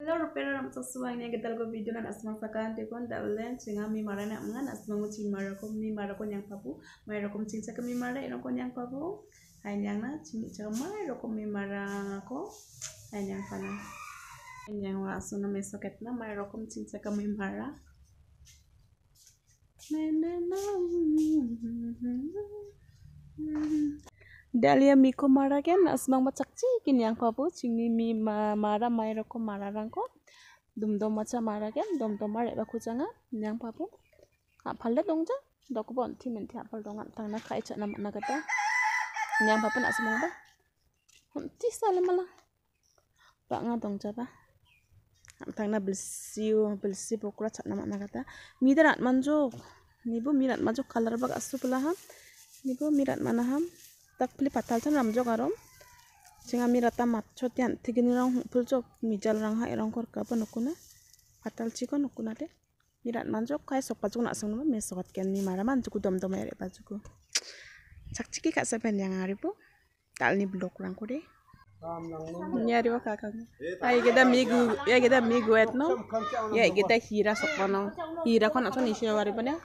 Hello, rupera ram sa suwang niya gadal ko video na asmang sakan te kon dalen singa mi mara na mga asmang mo ching mara ko mi mara ko nyang papu. May rokom ching sa mi mara ino ko nyang papu. Ay nyang na ching sa may rokom mi mara ko. Ay nyang pa na ay nyang wa aso na may soket na may rokom ching sa mi mara. Na na na Dalia miko mara ken asmang macak kin yang papu cingni mi ma mara mai roko mara rangko dum dom macha mara ken dom dom mare ba kujanga yang papu a phalle dongja dok bon ti apal tang na khai cha na na kata. Yang papu na asmang ba ti sale mala ba nga dongja ba tang na belsiu belsi pokra cha na na kata. Midarat manjo nibu mirat manjo color bag asu pula nibu mirat manaham tak pili patal chan ramjok arom jinga mi rata matcho tian tigini rang puljo mijal rang hai rang kor ka panukuna patal chiko nukuna de mirat manjok kai sok pajuk nak sang me sokat ken mi mara man juku dom dom ere pajuku chak chiki ka sepen yang aribu tal ni blok rang ko de nyari wa kakak ay kita migu ya kita migu etno ya kita hira sok pano hira kon atau nisi wari pada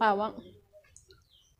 pawang Ada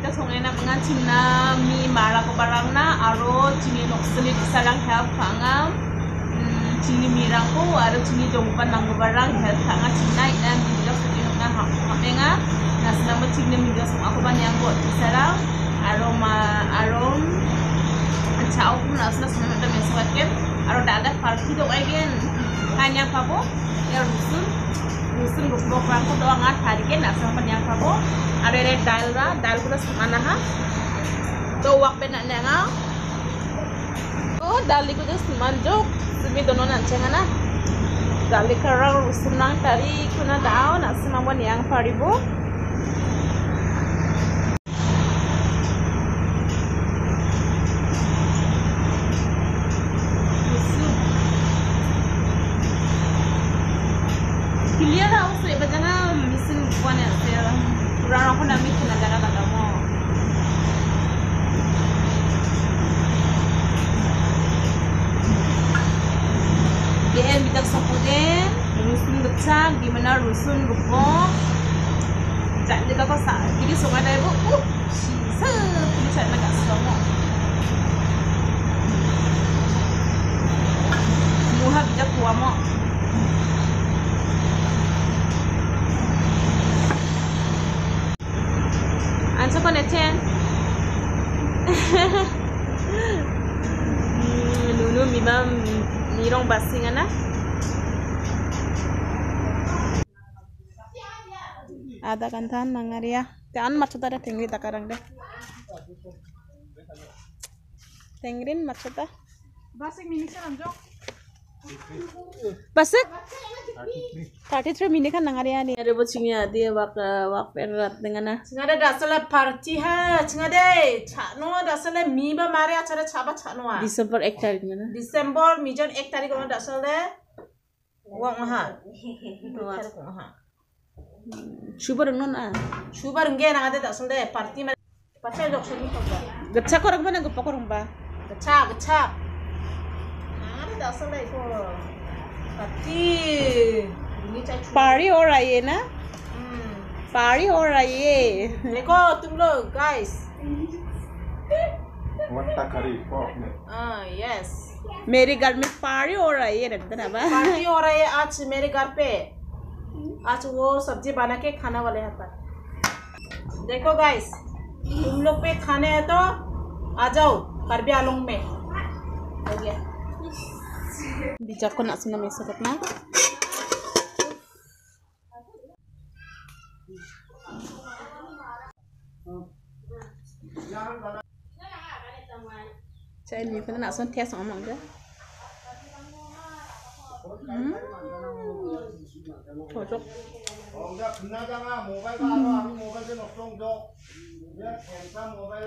mi bita songai na mi mara ko barang na aro cini nokseli disalang help kangam cini mirang ko aro cini jongpan nang barang help kanga cina ina mi bita songai na hamenga na sinama cini mi bita songai ako ban yang buat disalang aro ma aro chao pun asna sinama da meswaken aro dada parki do again hanya pabo ya rusun rusun rukbok rangko doang at harike na sama yang pabo ada ada dal ra dal ko mana ha? To wak ben na nga dali ko just manjok sumi dono nan chengana dali karang rusun nang tari kuna Kurang ako namin kinagana kata mo. Diyan bitag sa pudin, rusun gupsag, di mana rusun gupong. Jangan kita kau sa, jadi sungai dah ibu, uh, ini cak nak semua. Muha bijak kuah mo. Anso ko na chen. Nunu mi ba mirong basing ana? Ada kantan nangaria. Tian macet ada tengri takarang deh. Tengrin बस thirty three minute का नंगा रिया अरे वो चिंगा wak है dengan वाक पेन रात देंगे ना चिंगा दे दसला पार्टी है चिंगा दे छानो दसला मी बा मारे अच्छा छापा छानो आ दिसंबर एक तारीख में ना दिसंबर मिजन एक तारीख में दसला wong ha tuas wong ha subar non ah. Subar nge nang ade tak sunde parti ma pasal jok sunde gecha korang mana gopok korang ba gecha Ini पारी हो रहा है ना। पारी हो रहा है देखो तुम लोग पॉप में। हाँ यस मेरे घर में पारी हो रहा है रहता ना बा पार्टी हो रही है आज मेरे घर पे। आज वो सब्ज़ी बना के खाना वाले हैं पर। देखो गाइस तुम लोग पे खाने हैं तो आ जाओ करबी आलूंग में। हो गया। bijak ko na suna may sakit na Saya ni pun nak sun test ngomong ke? Hmm. Cocok. 어, 야, 끝나잖아. 모바일 가서 하면 모바일 좀 없어. 저. 야, 괜찮 모바일.